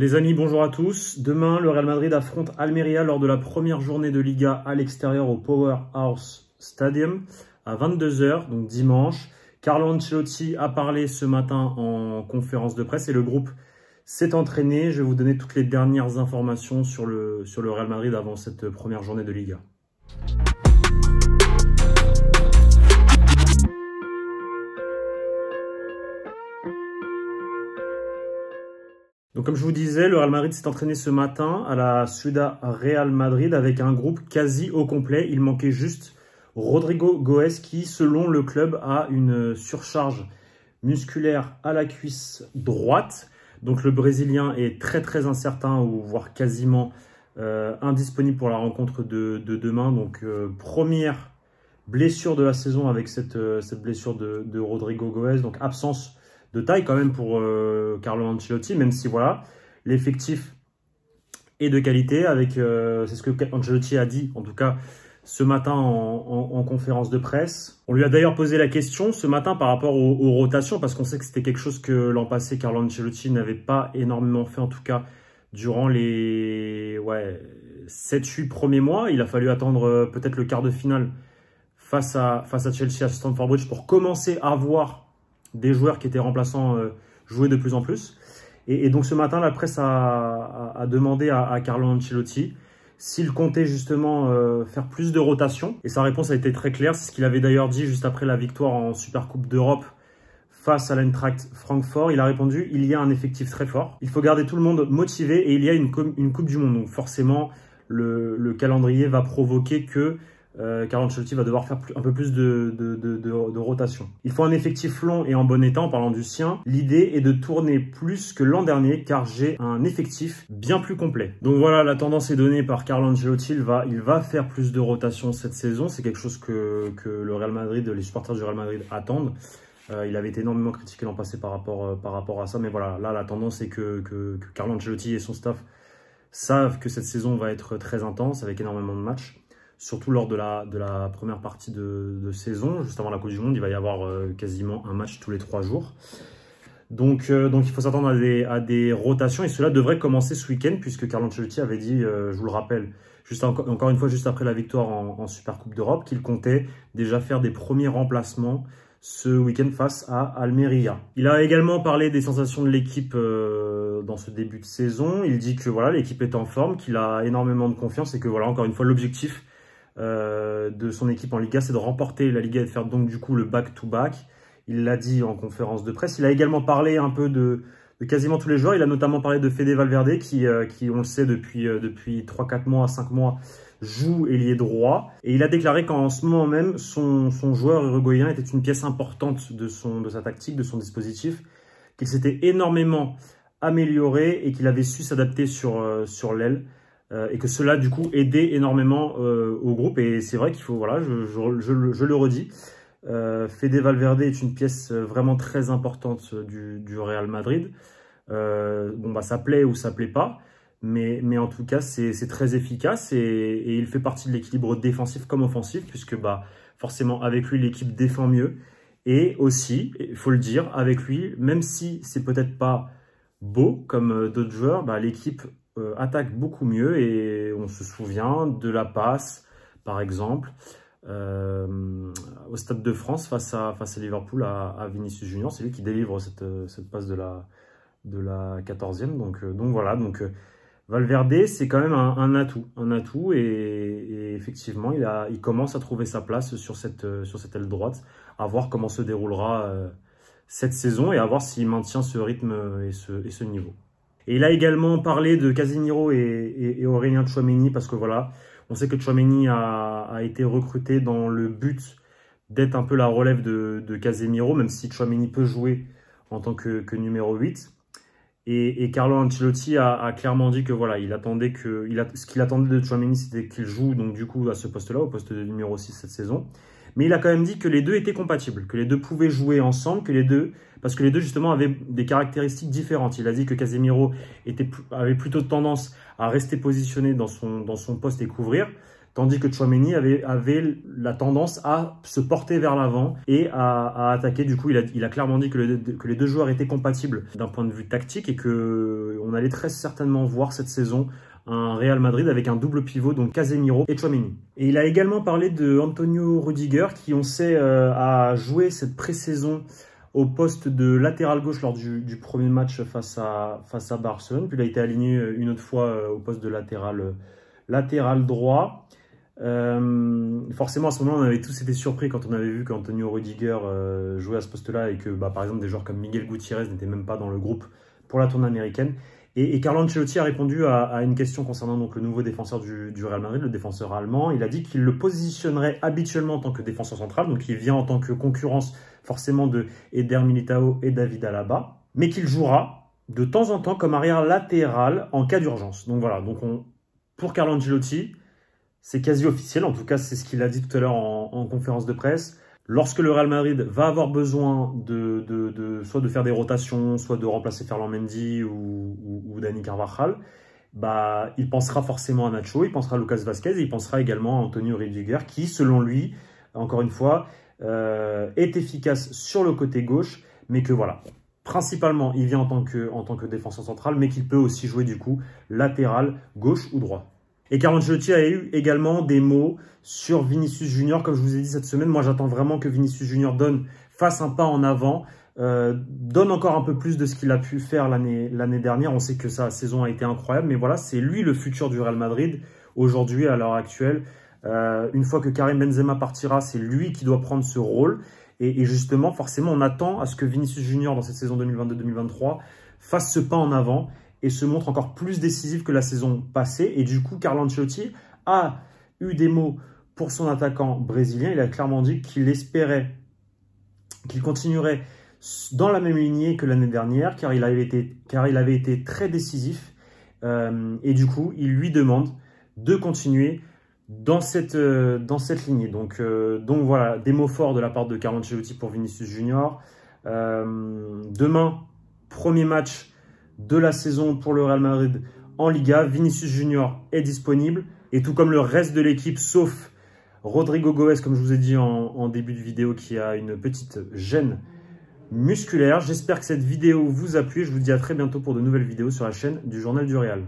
Les amis, bonjour à tous. Demain, le Real Madrid affronte Almeria lors de la première journée de Liga à l'extérieur au Powerhouse Stadium à 22h, donc dimanche. Carlo Ancelotti a parlé ce matin en conférence de presse et le groupe s'est entraîné. Je vais vous donner toutes les dernières informations sur le, sur le Real Madrid avant cette première journée de Liga. Donc comme je vous disais, le Real Madrid s'est entraîné ce matin à la Ciudad Real Madrid avec un groupe quasi au complet. Il manquait juste Rodrigo Goes qui, selon le club, a une surcharge musculaire à la cuisse droite. Donc le Brésilien est très très incertain ou voire quasiment euh, indisponible pour la rencontre de, demain. Donc euh, première blessure de la saison avec cette, euh, blessure de, de Rodrigo Goes. Donc absence de taille quand même pour euh, Carlo Ancelotti, même si voilà, l'effectif est de qualité avec, euh, c'est ce que Ancelotti a dit en tout cas ce matin en, conférence de presse. On lui a d'ailleurs posé la question ce matin par rapport aux, rotations parce qu'on sait que c'était quelque chose que l'an passé Carlo Ancelotti n'avait pas énormément fait en tout cas durant les ouais, 7-8 premiers mois. Il a fallu attendre euh, peut-être le quart de finale face à, face à Chelsea à Stamford Bridge pour commencer à voir des joueurs qui étaient remplaçants euh, jouer de plus en plus. Et, donc ce matin, la presse a, demandé à, Carlo Ancelotti s'il comptait justement euh, faire plus de rotation. Et sa réponse a été très claire. C'est ce qu'il avait d'ailleurs dit juste après la victoire en Supercoupe d'Europe face à l'Eintracht Francfort. Il a répondu, il y a un effectif très fort. Il faut garder tout le monde motivé et il y a une, Coupe du Monde. Donc forcément, le calendrier va provoquer que euh, Carlo Ancelotti va devoir faire un peu plus de, rotation. Il faut un effectif long et en bon état, en parlant du sien. L'idée est de tourner plus que l'an dernier, car j'ai un effectif bien plus complet. Donc voilà, la tendance est donnée par Carlo Ancelotti. Il va, faire plus de rotation cette saison. C'est quelque chose que, le Real Madrid, les supporters du Real Madrid attendent. Euh, il avait été énormément critiqué l'an passé par rapport, euh, par rapport à ça. Mais voilà, là, la tendance est que, que Carlo Ancelotti et son staff savent que cette saison va être très intense, avec énormément de matchs surtout lors de la, de la première partie de, saison, juste avant la Coupe du Monde, il va y avoir euh, quasiment un match tous les trois jours. Donc, euh, donc il faut s'attendre à des, à des, rotations et cela devrait commencer ce week-end puisque Carlo Ancelotti avait dit, euh, je vous le rappelle, juste encore une fois, juste après la victoire en, en Super Coupe d'Europe, qu'il comptait déjà faire des premiers remplacements ce week-end face à Almeria. Il a également parlé des sensations de l'équipe dans ce début de saison. Il dit que voilà l'équipe est en forme, qu'il a énormément de confiance et que voilà encore une fois l'objectif euh, de son équipe en Liga, c'est de remporter la Liga et de faire donc du coup le back-to-back. Il l'a dit en conférence de presse. Il a également parlé un peu de, quasiment tous les joueurs. Il a notamment parlé de Fede Valverde qui, euh, qui on le sait, depuis, euh, depuis 3-4 mois, 5 mois, joue ailier droit. Et il a déclaré qu'en ce moment même, son, son joueur uruguayen était une pièce importante de, son, de sa tactique, de son dispositif, qu'il s'était énormément amélioré et qu'il avait su s'adapter sur, sur l'aile. Euh, et que cela du coup aidait énormément euh, au groupe. Et c'est vrai qu'il faut voilà je, le redis euh, Fede Valverde est une pièce vraiment très importante du, Real Madrid. Bon bah ça plaît ou ça plaît pas mais, mais en tout cas c'est très efficace et, et, il fait partie de l'équilibre défensif comme offensif puisque bah forcément avec lui l'équipe défend mieux. Et aussi il faut le dire avec lui même si c'est peut-être pas beau comme d'autres joueurs bah, l'équipe euh, attaque beaucoup mieux et on se souvient de la passe, par exemple, euh, au Stade de France face à, face à Liverpool à, Vinicius Junior. C'est lui qui délivre cette, cette, passe de la, de la 14e. Donc, euh, donc voilà, donc Valverde, c'est quand même un, atout, un atout et, effectivement, il, a, il commence à trouver sa place sur cette, sur cette aile droite, à voir comment se déroulera cette saison et à voir s'il maintient ce rythme et ce, et ce niveau. Et il a également parlé de Casemiro et, Aurélien Chouameni parce que voilà, on sait que Chouameni a, été recruté dans le but d'être un peu la relève de, Casemiro, même si Chouameni peut jouer en tant que, numéro 8. Et, Carlo Ancelotti a, clairement dit que voilà, il attendait que, il a, ce qu'il attendait de Chouameni, c'était qu'il joue donc du coup à ce poste-là, au poste de numéro 6 cette saison. Mais il a quand même dit que les deux étaient compatibles, que les deux pouvaient jouer ensemble, que les deux, parce que les deux justement avaient des caractéristiques différentes. Il a dit que Casemiro avait plutôt tendance à rester positionné dans son, poste et couvrir, tandis que Chouameni avait, la tendance à se porter vers l'avant et à, attaquer. Du coup, il a, clairement dit que, que, les deux joueurs étaient compatibles d'un point de vue tactique et que on allait très certainement voir cette saison un Real Madrid avec un double pivot, donc Casemiro et Chouameni. Et il a également parlé de Antonio Rudiger, qui on sait euh, a joué cette pré-saison au poste de latéral gauche lors du, premier match face à, face à Barcelone. Puis il a été aligné euh, une autre fois euh, au poste de latéral, droit. forcément, à ce moment-là, on avait tous été surpris quand on avait vu qu'Antonio Rudiger jouait à ce poste-là et que, bah, par exemple, des joueurs comme Miguel Gutiérrez n'étaient même pas dans le groupe pour la tournée américaine. Et, Carlo Ancelotti a répondu à, une question concernant donc le nouveau défenseur du, Real Madrid, le défenseur allemand. Il a dit qu'il le positionnerait habituellement en tant que défenseur central, donc il vient en tant que concurrence forcément de Eder Militao et David Alaba, mais qu'il jouera de temps en temps comme arrière latéral en cas d'urgence. Donc voilà, donc pour Carlo Ancelotti, c'est quasi officiel, en tout cas c'est ce qu'il a dit tout à l'heure en conférence de presse lorsque le Real Madrid va avoir besoin de, soit de faire des rotations, soit de remplacer Ferland Mendy ou, Dani Carvajal, bah, il pensera forcément à Nacho, il pensera à Lucas Vasquez il pensera également à Antonio Rudiger qui, selon lui, encore une fois, euh, est efficace sur le côté gauche, mais que voilà, principalement, il vient en en tant que défenseur central, mais qu'il peut aussi jouer du coup latéral, gauche ou droit. Et Carlo Ancelotti a eu également des mots sur Vinicius Junior. Comme je vous ai dit cette semaine, moi j'attends vraiment que Vinicius Junior donne, fasse un pas en avant, euh, donne encore un peu plus de ce qu'il a pu faire l'année dernière. On sait que sa saison a été incroyable, mais voilà, c'est lui le futur du Real Madrid aujourd'hui, à l'heure actuelle. Euh, une fois que Karim Benzema partira, c'est lui qui doit prendre ce rôle. Et, et, justement, forcément, on attend à ce que Vinicius Junior, dans cette saison 2022-2023, fasse ce pas en avant et se montre encore plus décisif que la saison passée. Et du coup, Carlo Ancelotti a eu des mots pour son attaquant brésilien. Il a clairement dit qu'il espérait qu'il continuerait dans la même lignée que l'année dernière, car il avait été, car il avait été très décisif. Euh, et du coup, il lui demande de continuer dans cette, euh, lignée. Donc, euh, donc voilà, des mots forts de la part de Carlo Ancelotti pour Vinicius Junior. demain, premier match de la saison pour le Real Madrid en Liga. Vinicius Junior est disponible et tout comme le reste de l'équipe, sauf Rodrigo Goes, comme je vous ai dit en, début de vidéo, qui a une petite gêne musculaire. J'espère que cette vidéo vous a plu. Je vous dis à très bientôt pour de nouvelles vidéos sur la chaîne du Journal du Real.